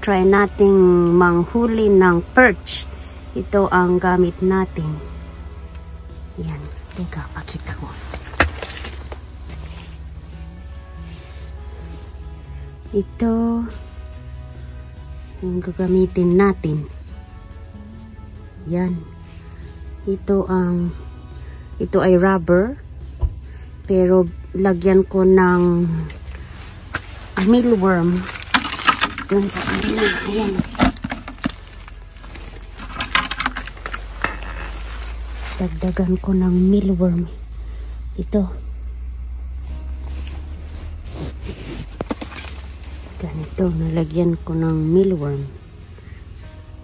try nating manghuli ng perch. Ito ang gamit natin. Yan. Teka, pakita ko. Ito yung gagamitin natin. Yan. Ito ang ito ay rubber pero lagyan ko ng mealworm dun sa kanila. Ayan. Dagdagan ko ng mealworm. Ito. Ganito, nalagyan ko ng mealworm.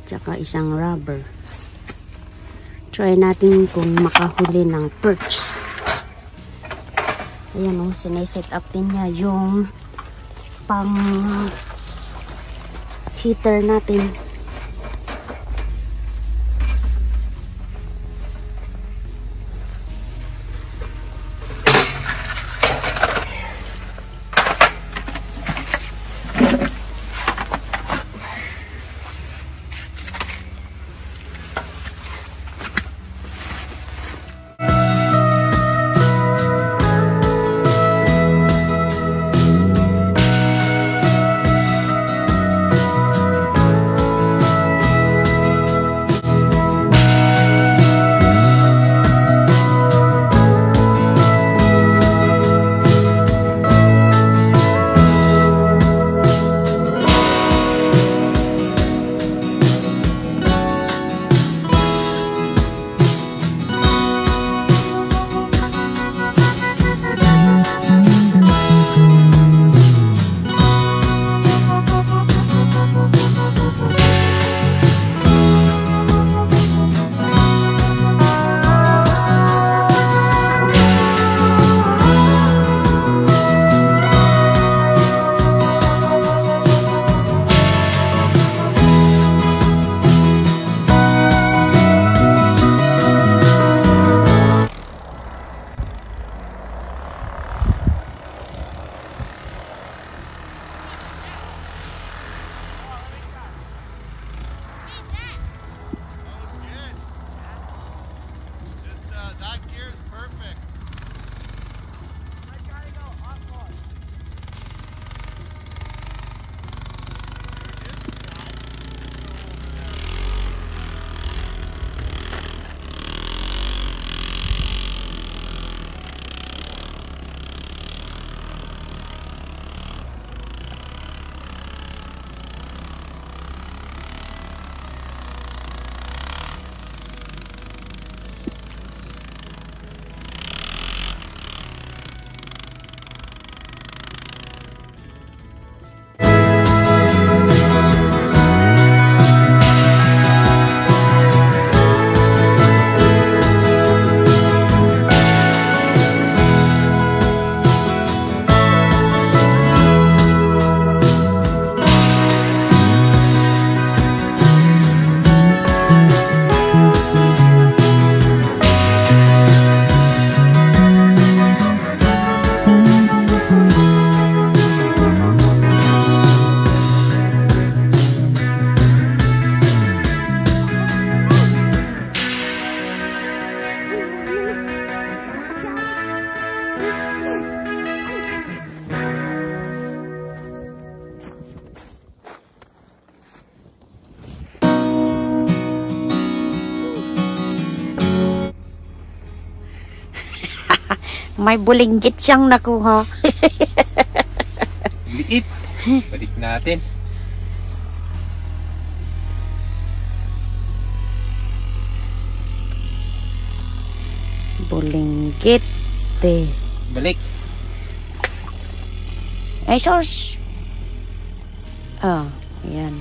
Tsaka isang rubber. Try natin kung makahuli ng perch. Ayan o, oh, sineset up din niya yung pang heater natin. May bulinggit siyang nakuha. Liit. Balik natin. bulinggit. Eh. Balik. Ay, source. Oh, ayan.